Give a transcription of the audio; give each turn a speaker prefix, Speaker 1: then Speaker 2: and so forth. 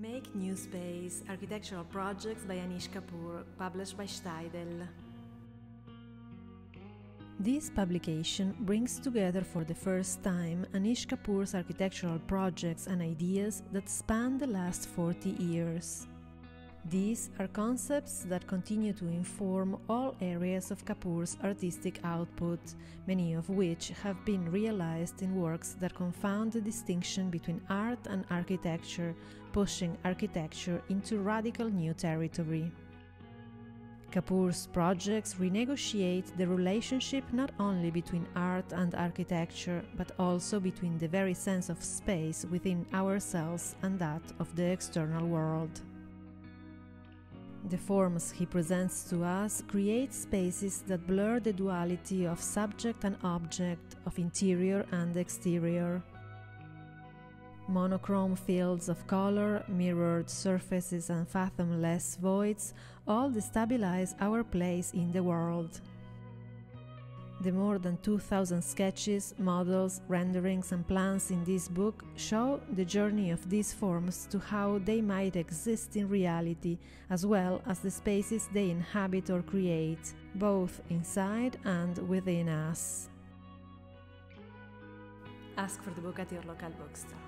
Speaker 1: Make New Space Architectural Projects by Anish Kapoor, published by Steidl. This publication brings together for the first time Anish Kapoor's architectural projects and ideas that span the last 40 years. These are concepts that continue to inform all areas of Kapoor's artistic output, many of which have been realized in works that confound the distinction between art and architecture, pushing architecture into radical new territory. Kapoor's projects renegotiate the relationship not only between art and architecture, but also between the very sense of space within ourselves and that of the external world. The forms he presents to us create spaces that blur the duality of subject and object, of interior and exterior. Monochrome fields of color, mirrored surfaces, and fathomless voids all destabilize our place in the world. The more than 2000 sketches, models, renderings, and plans in this book show the journey of these forms to how they might exist in reality, as well as the spaces they inhabit or create, both inside and within us. Ask for the book at your local bookstore.